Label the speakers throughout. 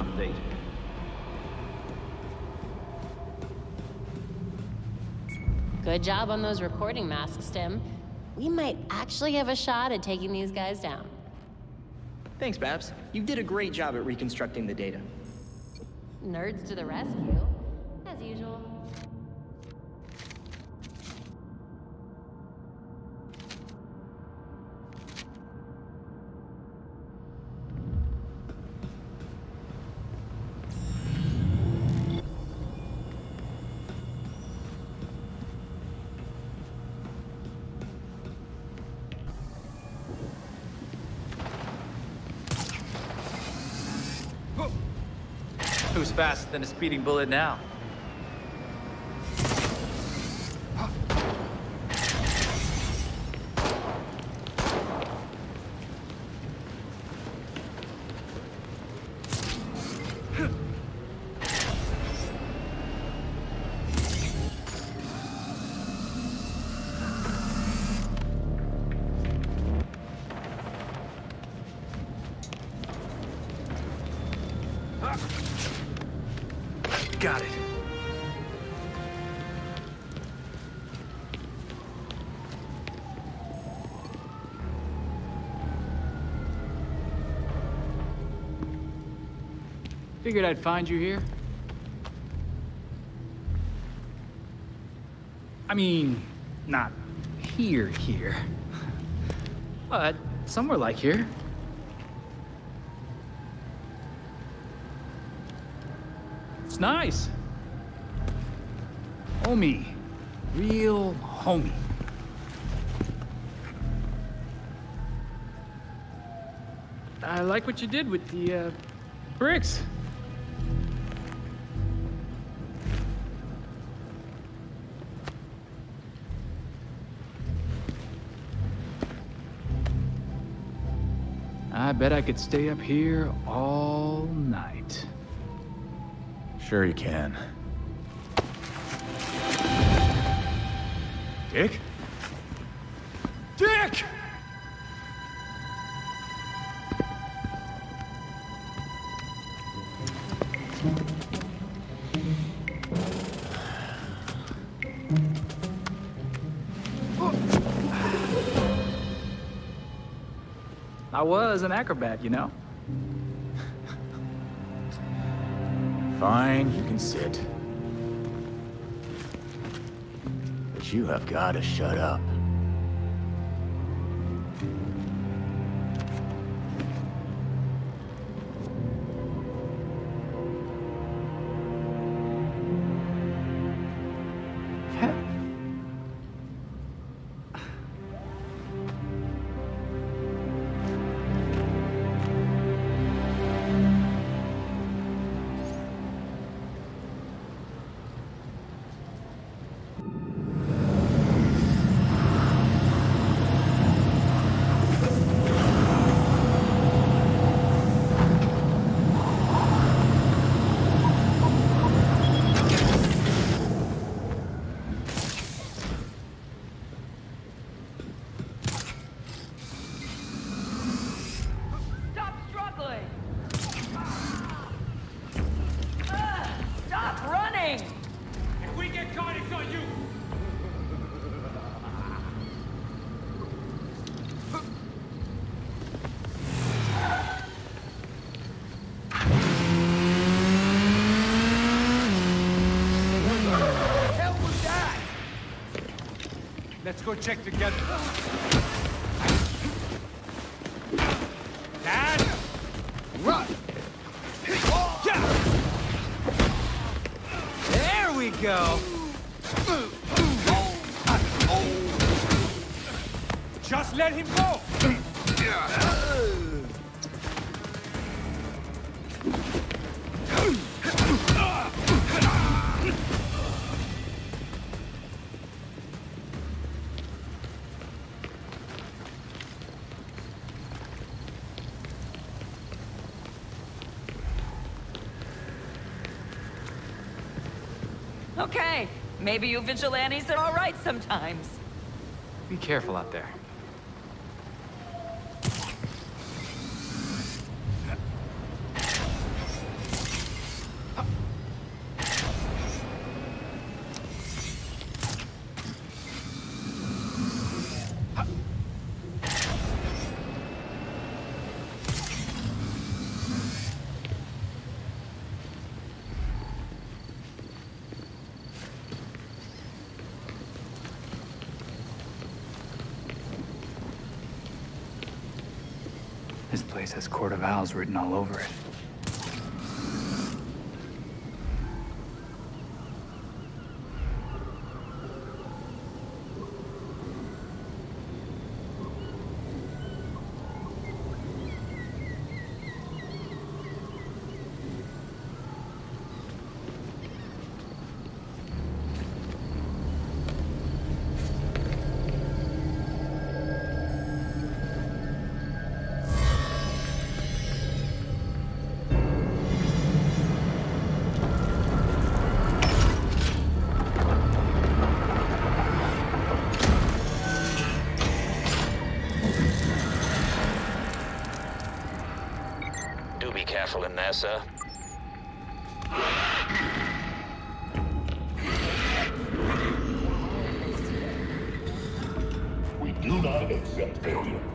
Speaker 1: update.
Speaker 2: Good job on those recording masks, Tim. We might actually have a shot at taking these guys down.
Speaker 3: Thanks, Babs. You did a great job at reconstructing the data.
Speaker 2: Nerds to the rescue, as usual.
Speaker 4: Faster than a speeding bullet now? Figured I'd find you here. I mean, not here, here. But somewhere like here. It's nice. Homie. Real homie. I like what you did with the, uh, bricks. Bet I could stay up here all night.
Speaker 5: Sure you can.
Speaker 4: Dick? Dick! I was an acrobat, you know?
Speaker 5: Fine, you can sit. But you have got to shut up.
Speaker 6: Go check together. Dad! Run! There we go! Just let him go!
Speaker 7: Maybe you vigilantes are all right sometimes.
Speaker 4: Be careful out there. This place has Court of Owls written all over it.
Speaker 1: Careful in there, sir.
Speaker 8: We do not accept failure.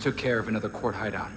Speaker 4: Took care of another court hideout.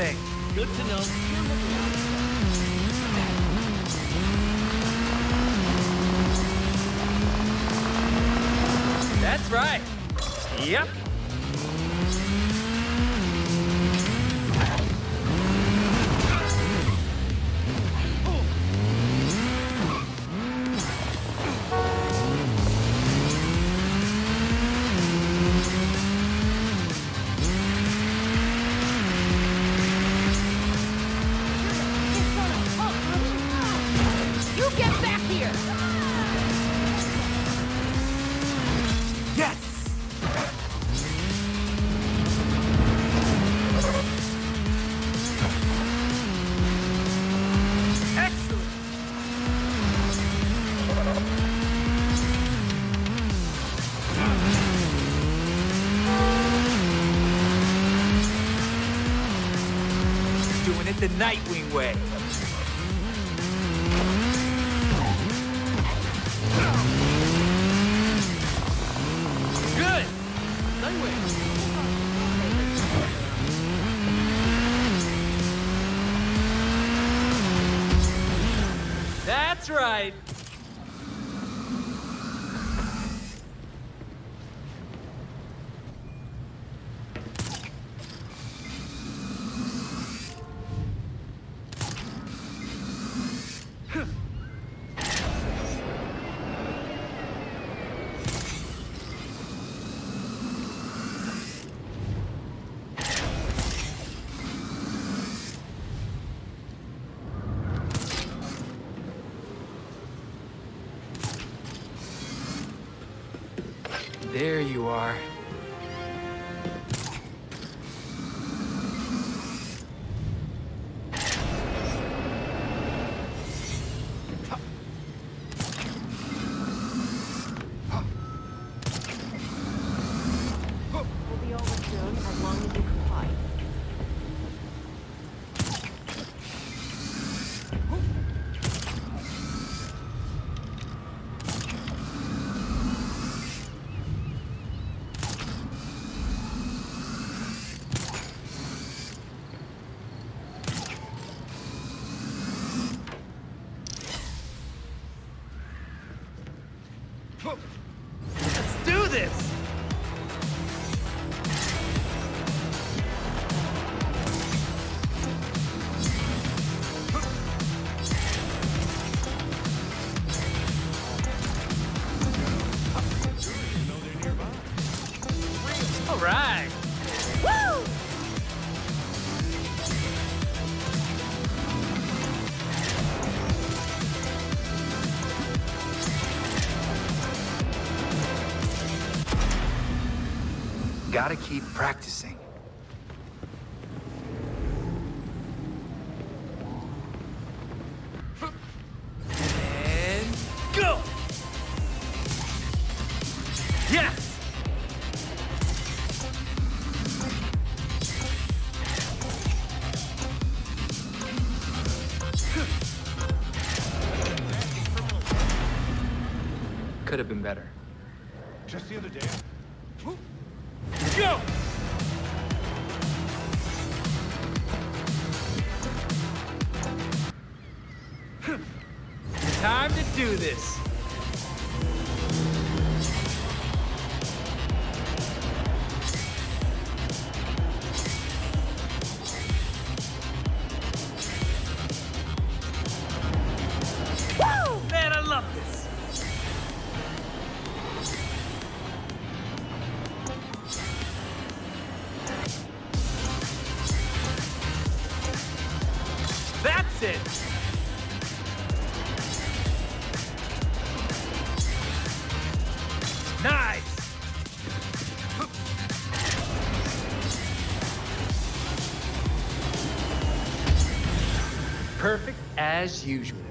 Speaker 4: Thing.
Speaker 6: Good to know.
Speaker 4: That's right. Yep. It the Nightwing way. Good! That's right. There you are. Gotta keep practicing. And go! Yes! Could have been better.
Speaker 6: Just the other day.
Speaker 4: Go! Time to do this. Perfect as usual.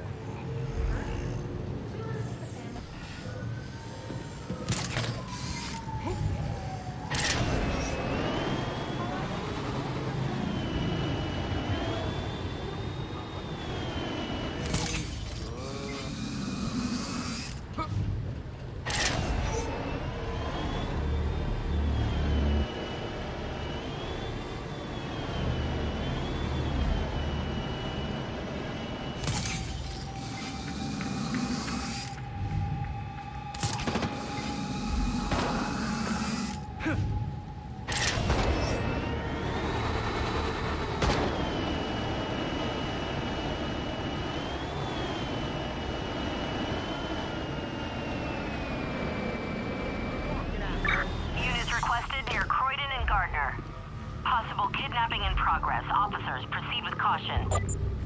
Speaker 9: Kidnapping in progress. Officers, proceed with caution.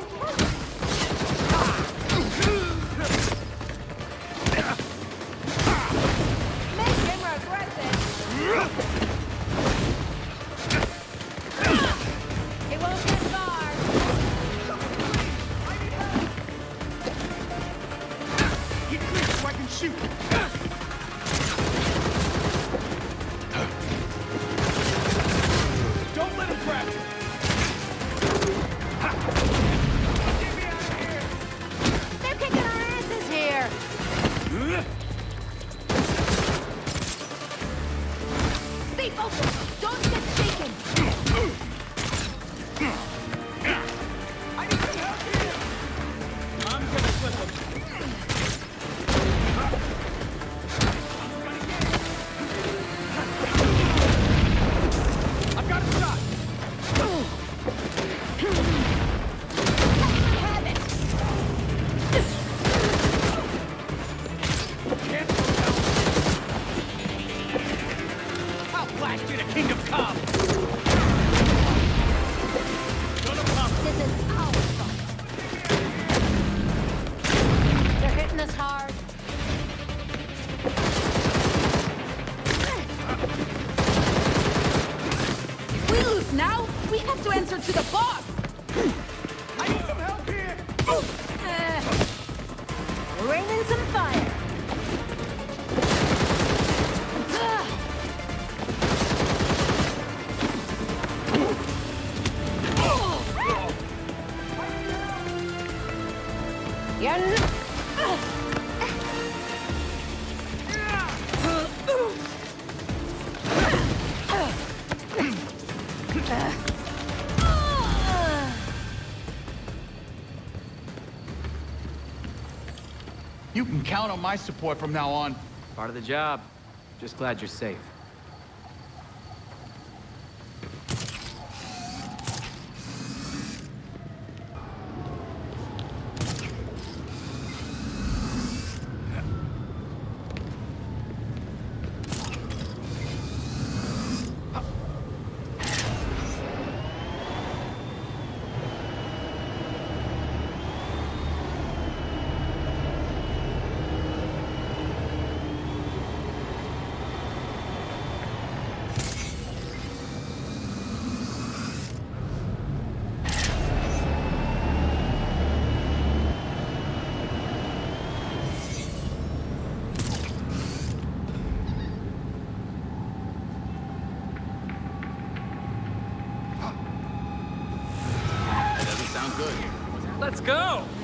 Speaker 6: Oh, You can count on my support from now on.
Speaker 4: Part of the job. Just glad you're safe. go!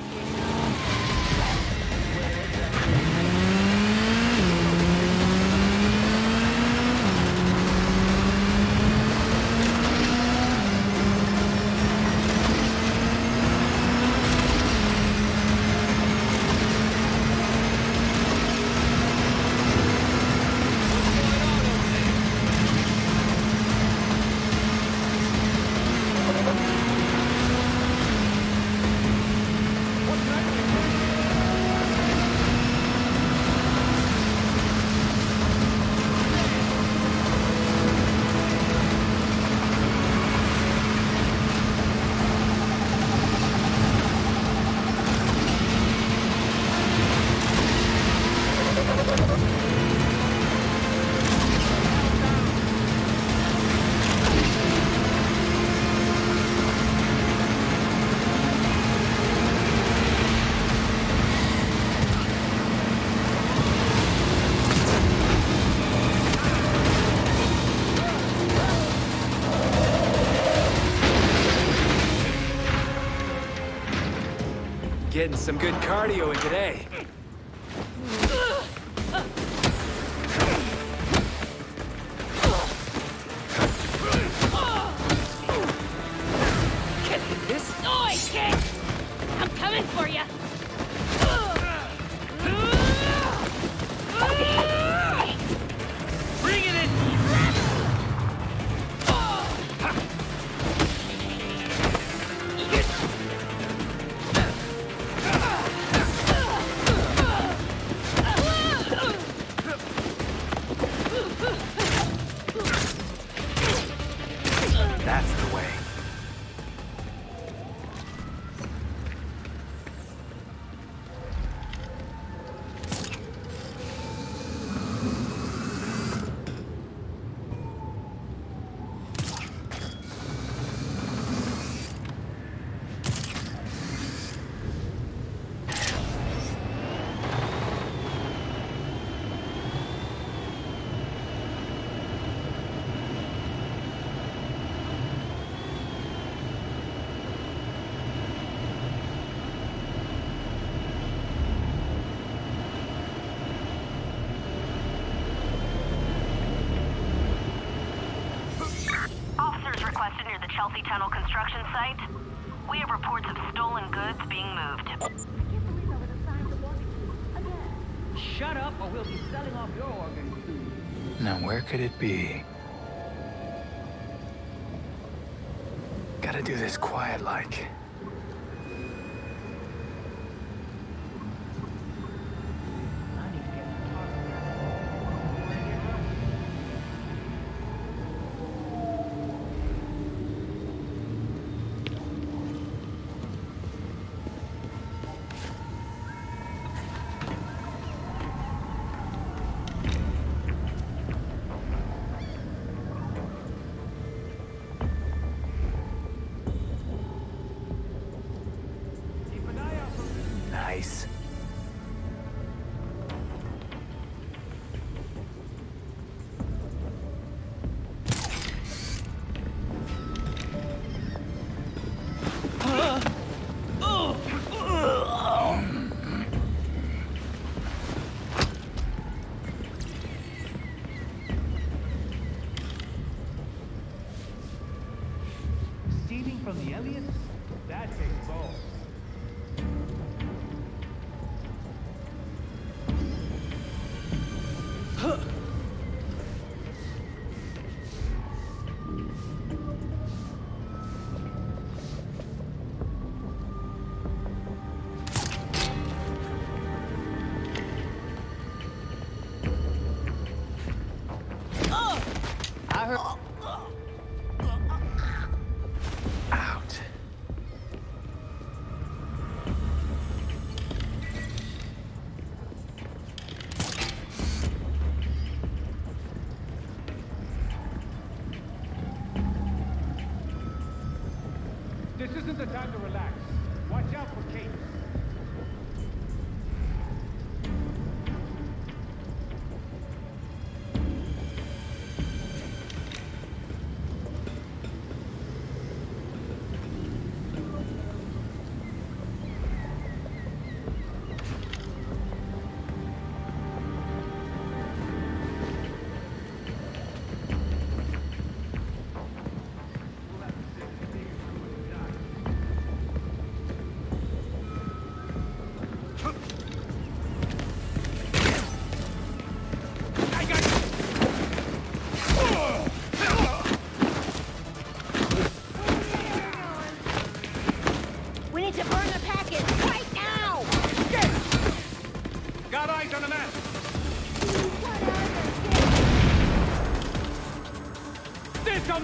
Speaker 6: Some good cardio in today. Can't hit this.
Speaker 2: Oi, kid! I'm coming for you!
Speaker 10: Requested near the Chelsea Tunnel construction site. We have reports of stolen goods being moved.
Speaker 11: Shut up or we'll be selling off your organs soon.
Speaker 6: Now where could it be? Gotta do this quiet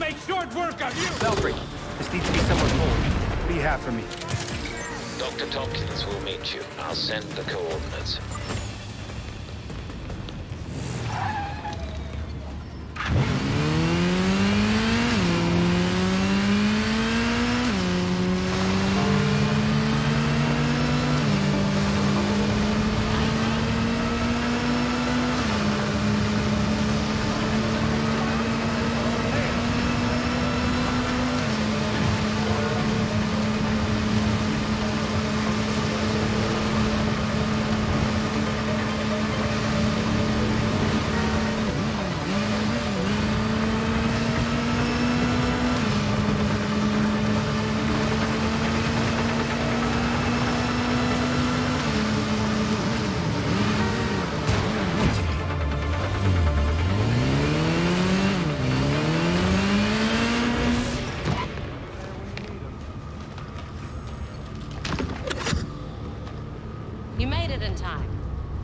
Speaker 11: make short work of you.
Speaker 4: Belfry, this needs to be somewhere cold. What do you have for me?
Speaker 1: Dr. Thompkins will meet you. I'll send the coordinates.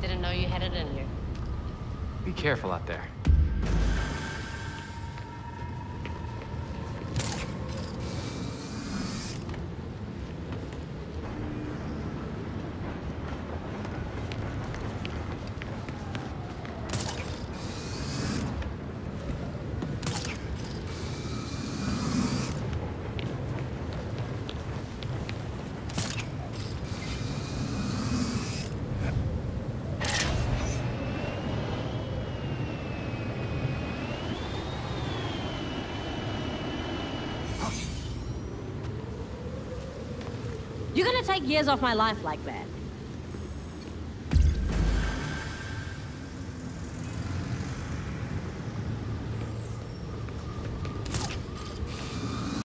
Speaker 1: Didn't know you had it in here.
Speaker 4: Be careful out there.
Speaker 2: Take years off my life like that.